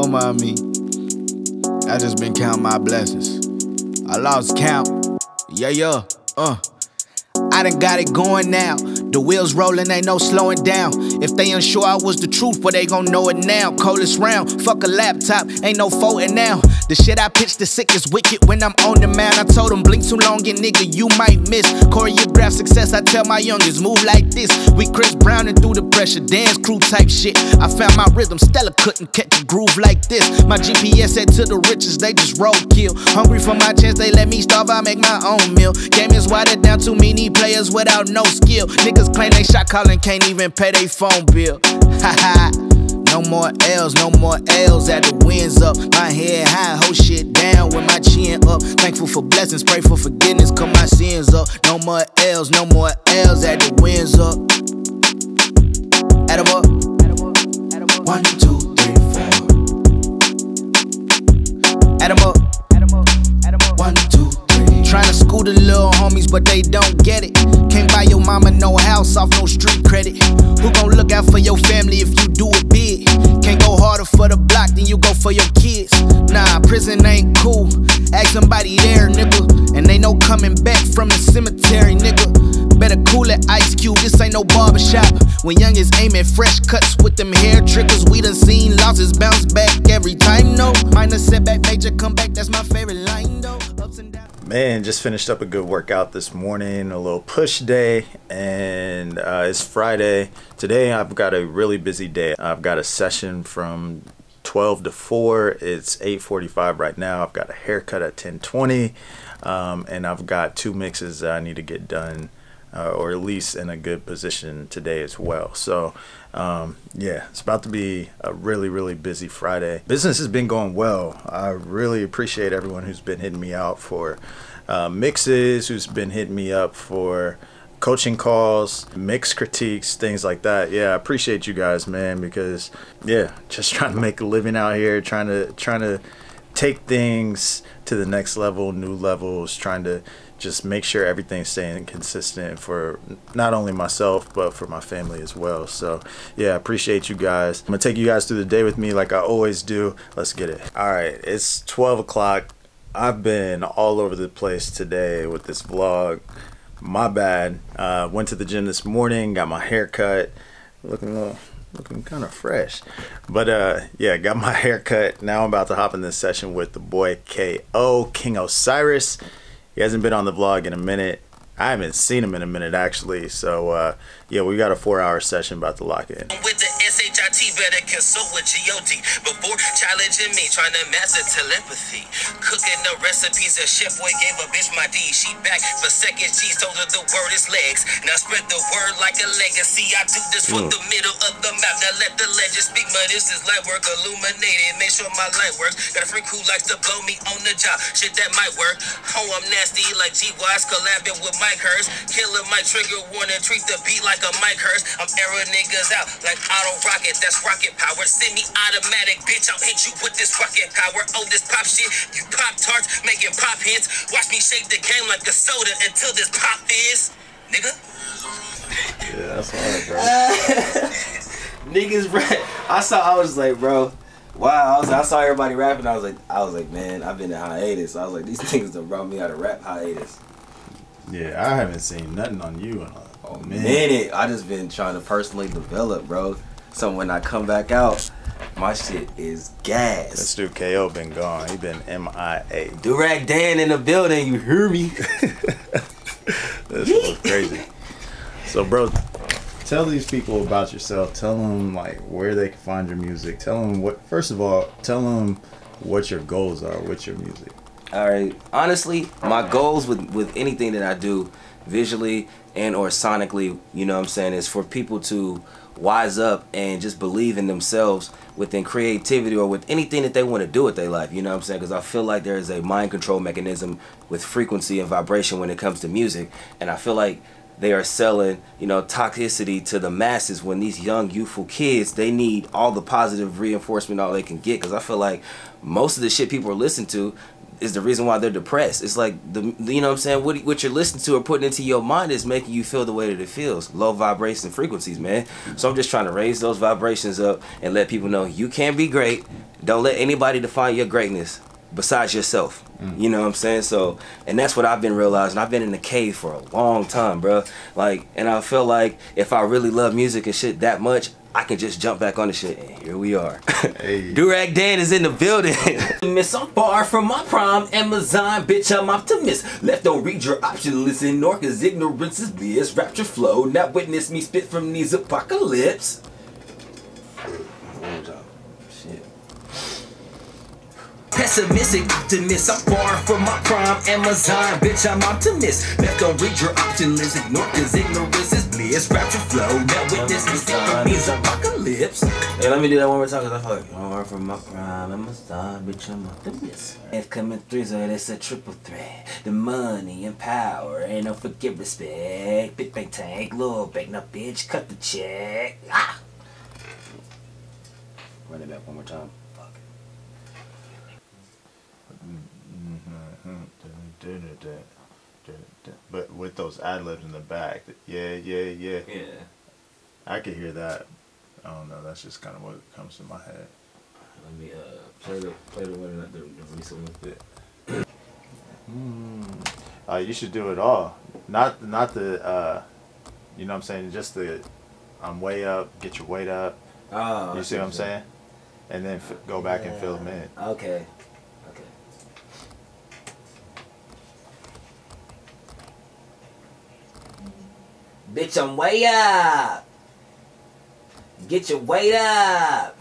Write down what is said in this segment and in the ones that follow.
Don't mind me. I just been counting my blessings. I lost count. Yeah, yeah. Uh. I done got it going now. The wheels rolling, ain't no slowing down. If they unsure I was the truth, but they gon' know it now. Coldest round, fuck a laptop, ain't no voting now. The shit I pitch the sick is wicked when I'm on the man. I told them blink too long and nigga, you might miss. Choreograph success, I tell my youngest, move like this. We Chris Brown and through the pressure, dance crew type shit. I found my rhythm, Stella couldn't catch a groove like this. My GPS said to the riches, they just roadkill. Hungry for my chance, they let me starve, I make my own meal. Game is watered down, too many players without no skill. Niggas claim they shot calling, can't even pay their phone bill. Ha ha. No more L's, no more L's at the winds up. My head high, hold shit down with my chin up. Thankful for blessings, pray for forgiveness, cut my sins up. No more L's, no more L's at the winds up. Add up. One, two, three, four. Add up. One, two, three. Trying to school the little homies, but they don't get it. Can't buy your mama no house off no street credit. Who gon' look out for your family if you do it big? Can't go harder for the block than you go for your kids. Nah, prison ain't cool. Ask somebody there, nigga. And they know coming back from the cemetery, nigga. Better cool it, Ice Cube. This ain't no barbershop. When young is aiming fresh cuts with them hair triggers, we done seen losses bounce back every time. No minor setback, major comeback. That's my favorite line, Man, just finished up a good workout this morning, a little push day, and uh, it's Friday. Today I've got a really busy day. I've got a session from 12 to 4. It's 8:45 right now. I've got a haircut at 10:20, um, and I've got two mixes that I need to get done, uh, or at least in a good position today as well. So, um, yeah, it's about to be a really, really busy Friday. Business has been going well. I really appreciate everyone who's been hitting me out for uh, mixes, who's been hitting me up for coaching calls, mix critiques, things like that. Yeah, I appreciate you guys, man, because yeah, just trying to make a living out here, trying to trying to take things to the next level, new levels, trying to just make sure everything's staying consistent for not only myself but for my family as well. So yeah, appreciate you guys. I'm gonna take you guys through the day with me like I always do. Let's get it. All right, it's 12 o'clock. I've been all over the place today with this vlog. My bad. Uh, went to the gym this morning, got my hair cut, looking little, looking kind of fresh. But uh, yeah, got my hair cut. Now I'm about to hop in this session with the boy KO King Osiris. He hasn't been on the vlog in a minute. I haven't seen him in a minute actually. So uh, yeah, we got a four-hour session about to lock in. With the SHIT, better consult with GOD before challenging me, trying to master telepathy. Cooking the recipes, a chef boy gave a bitch my D. She back for second G, told her the word is legs. Now spread the word like a legacy. I do this for Mm. the middle of the map. Now let the legend speak, man. This is light work illuminated. Make sure my light works. Got a freak who likes to blow me on the job. Shit that might work. Oh, I'm nasty like G Wise collabing with Mike Hurst. Killer Mike trigger warning, treat the beat like a Mike Hurst. I'm air niggas out like Otto Rocket. That's rocket power. Semi automatic, bitch. I'll hit you with this rocket power. Oh, this pop shit. You pop tarts making pop hits. Watch me shake the game like a soda until this pop is. Nigga. Yeah, that's hard, bro. Niggas rap. I saw. I was like, bro. Wow. I was. I saw everybody rapping. I was like, I was like, man, I've been in hiatus. I was like, these niggas done brought me out of rap hiatus. Yeah, I haven't seen nothing on you in a Oh minute. minute. I just been trying to personally develop, bro. So when I come back out, my shit is gas. This dude KO been gone. He been MIA. Durag Dan in the building. You hear me? This was crazy. So, bro, tell these people about yourself. Tell them like where they can find your music. Tell them what. First of all, tell them what your goals are with your music. All right. Honestly, my goals with with anything that I do, visually and or sonically, you know what I'm saying, is for people to wise up and just believe in themselves within creativity or with anything that they want to do with their life. You know what I'm saying? Because I feel like there is a mind control mechanism with frequency and vibration when it comes to music, and I feel like they are selling, you know, toxicity to the masses when these young, youthful kids, they need all the positive reinforcement all they can get. Because I feel like most of the shit people are listening to, is the reason why they're depressed. It's like the you know what I'm saying. What what you're listening to or putting into your mind is making you feel the way that it feels. Low vibration frequencies, man. So I'm just trying to raise those vibrations up and let people know you can be great. Don't let anybody define your greatness besides yourself. Mm. You know what I'm saying? So, and that's what I've been realizing. I've been in the cave for a long time, bro. Like, and I feel like if I really love music and shit that much, I can just jump back on the shit. And here we are. Hey. Durag Dan is in the building. Miss, I'm far from my prime. Amazon, bitch, I'm optimist. Left don't read your option listen, nor cause ignorance is bliss. Rapture flow, not witness me spit from these apocalypse. Shit. Pessimistic optimist, I'm far from my prime. Amazon, bitch, I'm optimist. Left don't read your option list, ignore cause ignorance is bliss. Rapture flow, not witness me spit from these apocalypse. Hey, let me do that one more time cause I feel like I'm far from my prime. Amazon, bitch, I'm optimist. It's coming through, so it's a triple threat. The money and power, and don't forget respect. Big bank tank, little bank, now bitch, cut the check. Ah! Run it back one more time. Fuck. But with those ad libs in the back, yeah, yeah, yeah, Yeah. I could hear that. I don't know. That's just kind of what comes to my head. Let me uh play the play the one the, the recent one. Uh, you should do it all. Not not the. Uh, you know what I'm saying? Just the. I'm way up. Get your weight up. Oh, You see what I'm saying? And then f- go back and fill them in. Okay. Bitch, I'm way up. Get your weight up.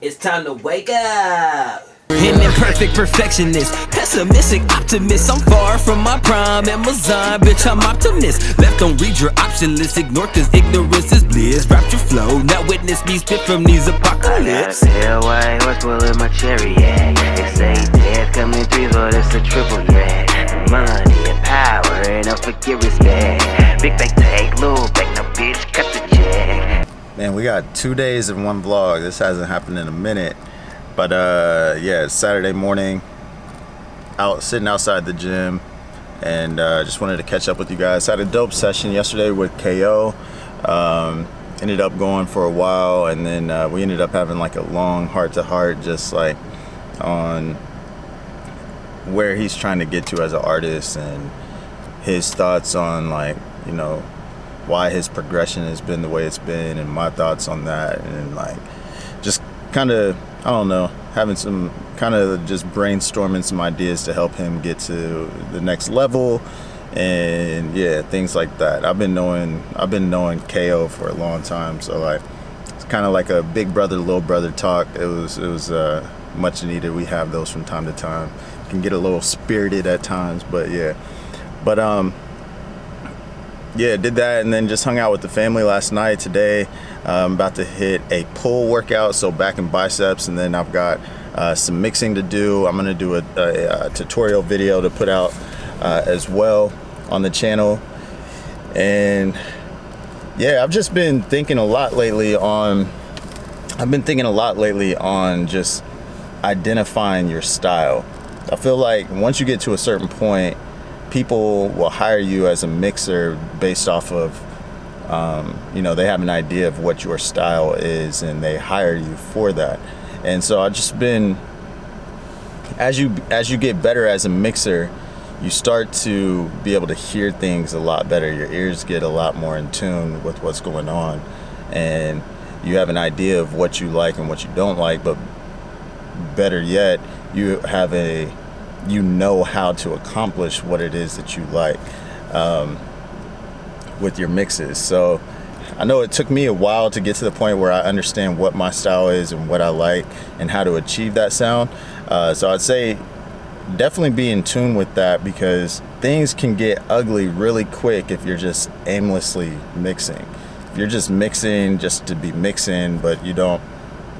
It's time to wake up. An imperfect perfectionist, pessimistic optimist. I'm far from my prime. Amazon, bitch, I'm optimist. Left don't read your option list, ignore cause ignorance is bliss. Rapture flow, not witness me spit from these I got apocalypse. a pale white horse pulling my chariot. They say death coming through, but it's a triple threat. Money and power, and don't forget respect. Big bank take, little bank, no bitch, cut the check. Man, we got two days in one vlog. This hasn't happened in a minute. But uh yeah, it's Saturday morning. Out sitting outside the gym and uh, just wanted to catch up with you guys. Had a dope session yesterday with KO. Um, ended up going for a while and then uh, we ended up having like a long heart to heart just like on where he's trying to get to as an artist and his thoughts on like, you know, why his progression has been the way it's been and my thoughts on that and like just kind of I don't know having some kind of just brainstorming some ideas to help him get to the next level and yeah things like that. I've been knowing I've been knowing KO for a long time so like it's kind of like a big brother little brother talk. It was it was uh, much needed. We have those from time to time. Can get a little spirited at times but yeah. But um yeah, did that and then just hung out with the family last night. Today, I'm about to hit a pull workout, so back and biceps, and then I've got uh, some mixing to do. I'm gonna do a, a, a tutorial video to put out uh, as well on the channel. And yeah, I've just been thinking a lot lately on. I've been thinking a lot lately on just identifying your style. I feel like once you get to a certain point, people will hire you as a mixer based off of um, you know they have an idea of what your style is and they hire you for that. And so i've just been as you as you get better as a mixer you start to be able to hear things a lot better. Your ears get a lot more in tune with what's going on. And you have an idea of what you like and what you don't like but better yet you have a you know how to accomplish what it is that you like. Um, with your mixes. So I know it took me a while to get to the point where I understand what my style is and what I like and how to achieve that sound. Uh, so I'd say definitely be in tune with that because things can get ugly really quick if you're just aimlessly mixing. If you're just mixing just to be mixing, but you don't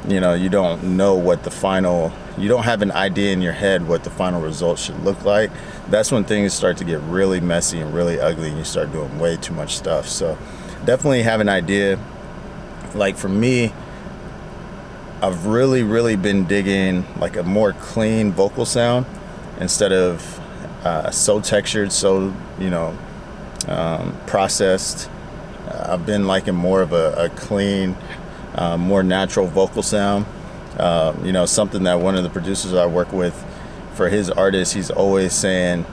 you know you don't know what the final you don't have an idea in your head what the final result should look like. That's when things start to get really messy and really ugly and you start doing way too much stuff. So definitely have an idea. Like for me I've really, really been digging like a more clean vocal sound instead of uh, so textured, so you know, um, processed. I've been liking more of a, a clean, uh, more natural vocal sound. Um, you know, something that one of the producers I work with for his artists, he's always saying,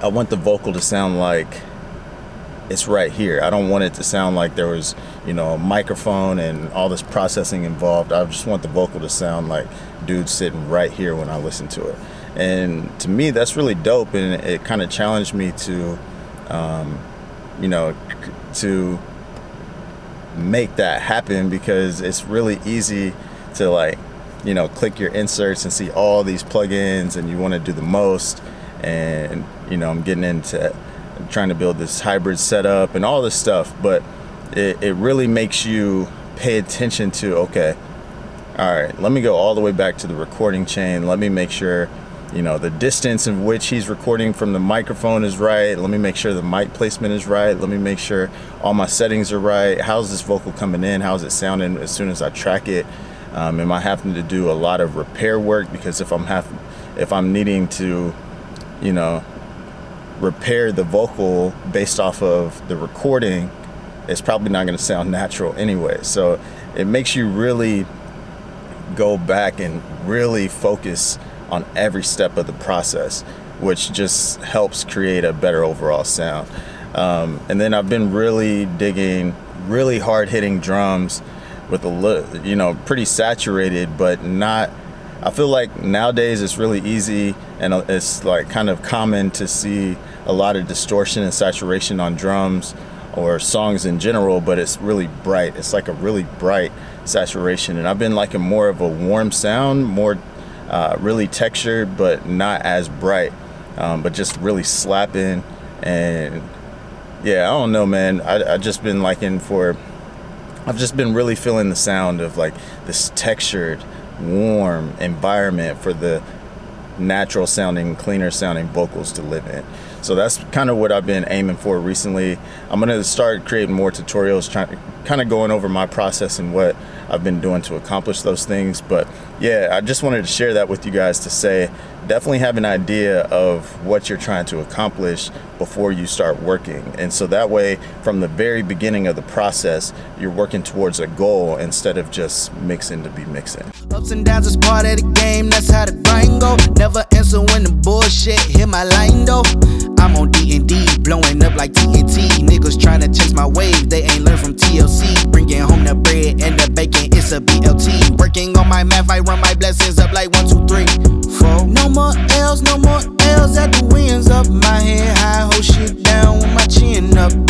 I want the vocal to sound like it's right here. I don't want it to sound like there was, you know, a microphone and all this processing involved. I just want the vocal to sound like dude sitting right here when I listen to it. And to me, that's really dope. And it kind of challenged me to, um, you know, to make that happen because it's really easy to like, you know, click your inserts and see all these plugins and you want to do the most. And, you know, I'm getting into trying to build this hybrid setup and all this stuff, but it, it really makes you pay attention to okay, all right, let me go all the way back to the recording chain. Let me make sure, you know, the distance in which he's recording from the microphone is right. Let me make sure the mic placement is right. Let me make sure all my settings are right. How's this vocal coming in? How's it sounding as soon as I track it? Um, am I having to do a lot of repair work because if I'm having, if I'm needing to, you know, repair the vocal based off of the recording, it's probably not going to sound natural anyway. So it makes you really go back and really focus on every step of the process, which just helps create a better overall sound. Um, and then I've been really digging really hard hitting drums with a little, you know, pretty saturated, but not. I feel like nowadays it's really easy and it's like kind of common to see a lot of distortion and saturation on drums or songs in general, but it's really bright. It's like a really bright saturation, and I've been liking more of a warm sound, more uh, really textured, but not as bright, um, but just really slapping. And yeah, I don't know, man. I I just been liking for. I've just been really feeling the sound of like this textured, warm environment for the natural sounding, cleaner sounding vocals to live in. So that's kind of what I've been aiming for recently. I'm gonna start creating more tutorials, trying kind of going over my process and what I've been doing to accomplish those things. But yeah, I just wanted to share that with you guys to say definitely have an idea of what you're trying to accomplish before you start working. And so that way, from the very beginning of the process, you're working towards a goal instead of just mixing to be mixing. Ups and downs is part of the game, that's how the grind go. Never answer when the bullshit hit my line though. I'm on D&D, blowing up like TNT. Niggas tryna chase my wave, they ain't learn from TLC. Bringing home the bread and the bacon, it's a BLT. Working on my math, I run my blessings up like one, two, three, four. No more L's, no more L's at the winds up. My head high, hold shit down with my chin up.